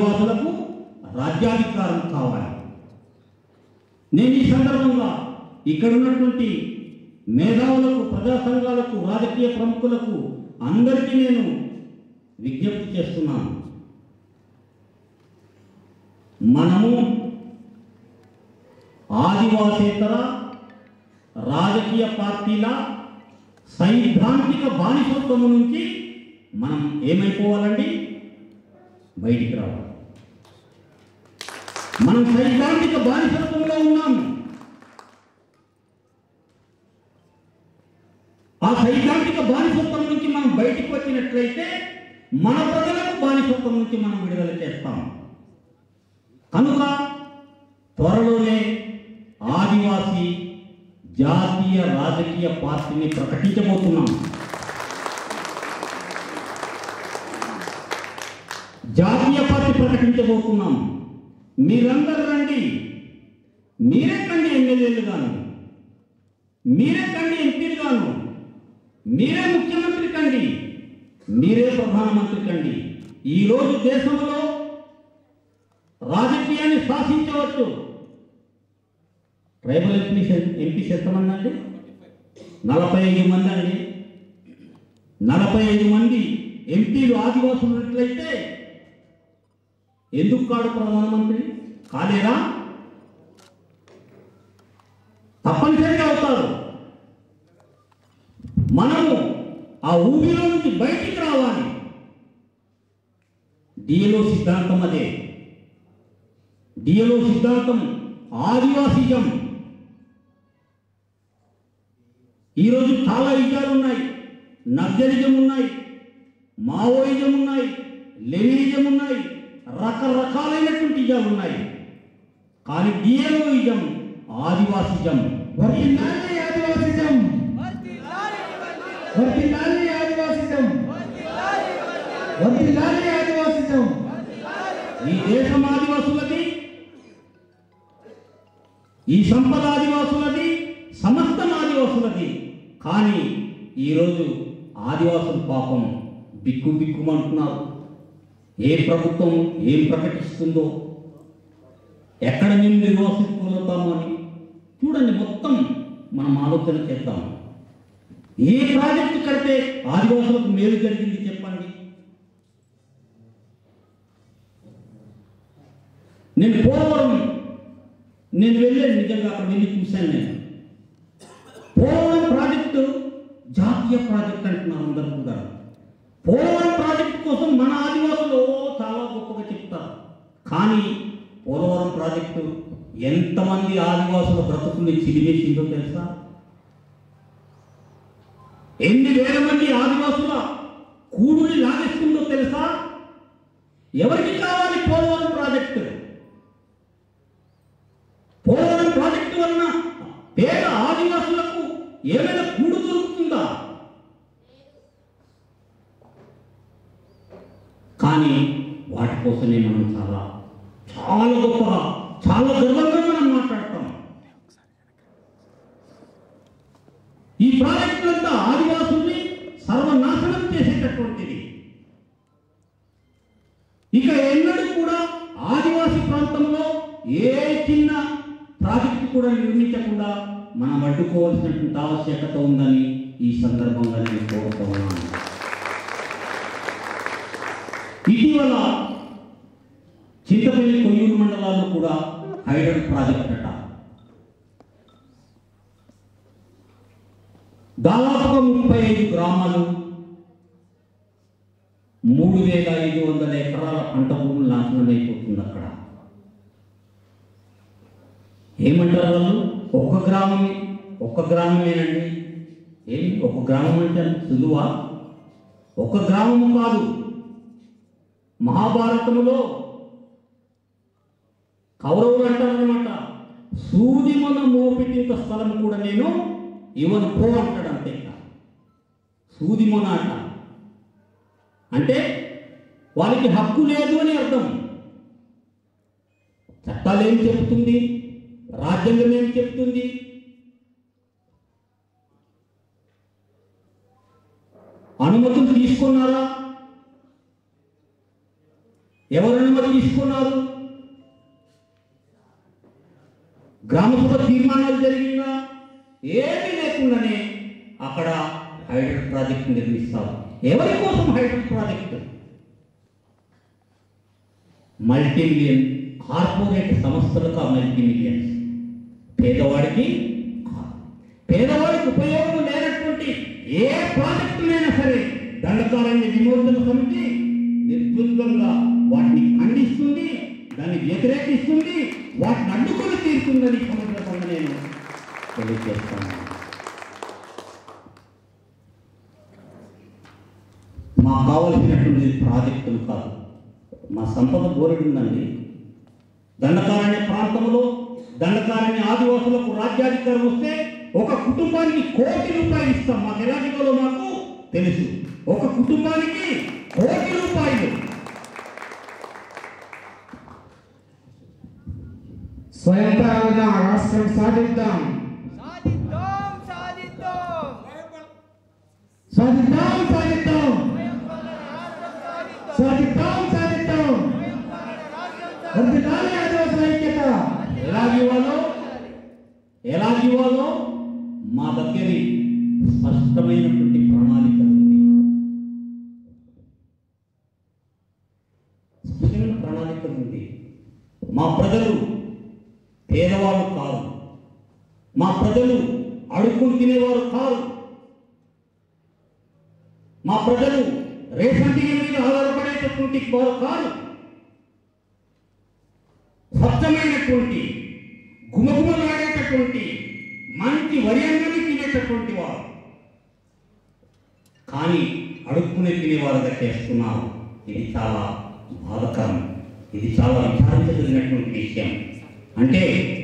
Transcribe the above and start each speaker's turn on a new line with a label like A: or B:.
A: ఆదివాసులకు రాజ్యాధికారం కావాలి. నేను ఈ సందర్భంగా ఇక్కడ ఉన్నటువంటి మేధావులకు ప్రజా సంఘాలకు రాజకీయ ప్రముఖులకు అందరికీ నేను విజ్ఞప్తి చేస్తున్నాను. మనము ఆదివాసేతర రాజకీయ పార్టీల సైద్ధాంతిక బానిసత్వము నుంచి మనం ఏమైపోవాలండి? బయటికి రావాలి. మనం సైద్ధాంతిక బానిసత్వంలో ఉన్నాము ఆ సైద్ధాంతిక బానిసత్వం నుంచి మనం బయటికి వచ్చినట్లయితే మన ప్రజలకు బానిసత్వం నుంచి మనం విడుదల చేస్తాం. కనుక త్వరలోనే ఆదివాసీ జాతీయ రాజకీయ పార్టీని ప్రకటించబోతున్నాం. జాతీయ పార్టీ ప్రకటించబోతున్నాం. మీరందరూ రండి. మీరే కండి ఎమ్మెల్యేలు గాను మీరే కండి ఎంపీలు గాను మీరే ముఖ్యమంత్రి కండి. మీరే ప్రధానమంత్రి కండి. ఈరోజు దేశంలో రాజకీయాన్ని శాసించవచ్చు. ట్రైబల్ ఎంపీ ఎంపీ ఎంతమంది అండి నలభై ఐదు మంది అండి నలభై ఐదు మంది ఎంపీలు ఆదివాసులు ఉన్నట్లయితే ఎందుకు కాడు ప్రధానమంత్రి? కాలేరా తప్పనిసరిగా అవుతారు. మనము ఆ ఊబిలో నుంచి బయటికి రావాలి. డిఎలో సిద్ధాంతం అదే. డిఎలో సిద్ధాంతం ఆదివాసిజం. ఈరోజు చాలా ఇజాలు ఉన్నాయి. నర్జరిజం ఉన్నాయి. మావోయిజం ఉన్నాయి. లెనిజం ఉన్నాయి. రకరకాలైనటువంటి ఇజాలు ఉన్నాయి. కానీ డిఎలోయిజం ఆదివాసిజం.
B: వర్తిల్లాలి ఆదివాసిజం. వర్తిల్లాలి ఆదివాసిజం. వర్తిల్లాలి ఆదివాసిజం.
A: ఈ దేశం ఆదివాసులది ఈ సంపద ఆదివాసులది సమస్తం ఆదివాసులది. కానీ ఈరోజు ఆదివాసుల పాపం బిక్కు బిక్కుమంటున్నారు. ఏ ప్రభుత్వం ఏం ప్రకటిస్తుందో ఎక్కడ మేము నిర్వాసితులవుతాము అని? చూడండి మొత్తం మనం ఆలోచన చేద్దాం ఏ ప్రాజెక్టు కడితే ఆదివాసులకు మేలు జరిగింది చెప్పండి? నేను పోలవరం నేను వెళ్ళాను నిజంగా అక్కడ వెళ్ళి చూశాను నేను. పోలవరం ప్రాజెక్టు జాతీయ ప్రాజెక్ట్ అంటున్నారు అందరూ కూడా. పోలవరం ప్రాజెక్టు కోసం మన ఆదివాసులు చాలా గొప్పగా చెప్తారు. కానీ పోలవరం ప్రాజెక్టు ఎంతమంది ఆదివాసుల బ్రతుకుని చిరివేసిందో తెలుసా? ఎన్ని వేల మంది ఆదివాసుల కూడుని లాగేస్తుందో తెలుసా? ఎవరికి కావాలి పోలవరం ప్రాజెక్టు? పోలవరం ప్రాజెక్టు వలన పేద ఆదివాసులకు ఏమైనా కూడు దొరుకుతుందా? కానీ వాటి కోసమే మనం చాలా చాలా గొప్పగా చాలా గర్వంగా మనం మాట్లాడతాం. ఈ ప్రాజెక్టులంతా ఆదివాసుల్ని సర్వనాశనం చేసేటటువంటిది. ఇక ఎన్నడూ కూడా ఆదివాసీ ప్రాంతంలో ఏ చిన్న ప్రాజెక్టు కూడా నిర్మించకుండా మనం అడ్డుకోవాల్సినటువంటి ఆవశ్యకత ఉందని ఈ సందర్భంగా నేను కోరుతున్నాను. ఇటీవల చింతపల్లి కొయ్యూరు మండలాల్లో కూడా హైడల్ ప్రాజెక్ట్ అట దాదాపుగా ముప్పై ఐదు గ్రామాలు మూడు వేల ఐదు వందల ఎకరాల పంట భూములు నాశనం అయిపోతుంది అక్కడ. ఏమంటారు వాళ్ళు? ఒక్క గ్రామమే ఒక్క గ్రామమేనండి. ఏమి ఒక గ్రామం అంటే అంత సులువా? ఒక గ్రామము కాదు. మహాభారతములో కౌరవులు అంటారనమాట సూది మన మోపిటింత స్థలం కూడా నేను ఇవ్వను పో అంటాడు అంతే సూది మొన అంట. అంటే వాళ్ళకి హక్కు లేదు అని అర్థం. చట్టాలు ఏం చెప్తుంది రాజ్యాంగం ఏం చెప్తుంది అనుమతులు తీసుకున్నారా? ఎవరు అనుమతి తీసుకున్నారు? ఏమీ లేకుండానే అక్కడ హైడ్రల్ ప్రాజెక్ట్ నిర్మిస్తారు ఎవరి కోసం hydel project? Multi million corporate సంస్థలకు ఆ మల్టీ మిలియన్స్ పేదవాడికి పేదవాడికి ఉపయోగం లేనటువంటి ఏ ప్రాజెక్టులైనా సరే దండకారణ్య విమోచన సమితి నిర్ద్వంద్వంగా వాటిని ఖండిస్తుంది దాన్ని వ్యతిరేకిస్తుంది వాటిని అడ్డుకొని తీరుతుందని ఈ నేను తెలియజేస్తాను. మాకు కావలసినటువంటి ప్రాజెక్టులు కాదు. మా సంపద బోరెడుందండి. దండకారణ్య ప్రాంతంలో దండకారణ్య ఆదివాసులకు రాజ్యాధికారం వస్తే ఒక కుటుంబానికి కోటి రూపాయలు ఇస్తాం. మాకు ఎలా ఇవ్వాలో మాకు తెలుసు. ఒక కుటుంబానికి కోటి రూపాయలు.
B: స్వయం రాష్ట్రం సాధిద్దాం. వర్ధిల్లాలి ఆదివాసుల ఐక్యత
A: ఎలా ఇవ్వాలో ఎలా ఇవ్వాలో మా దగ్గర స్పష్టమైనటువంటి ప్రణాళిక ఉంది. స్పష్టమైన ప్రణాళిక ఉంది. మా ప్రజలు పేదవాళ్ళు కాదు మా ప్రజలు అడుక్కుని తినేవారు కాదు మా ప్రజలు రేషన్ బియ్యం మీద ఆధారపడేటటువంటి వారు కాదు స్వచ్ఛమైనటువంటి గుమగుమలాడేటటువంటి మంచి వరి తినేటటువంటి వారు. కానీ అడుక్కునే తినేవారుగా చేస్తున్నారు. ఇది చాలా బాధకరం. ఇది చాలా విచారించదగినటువంటి విషయం. అంటే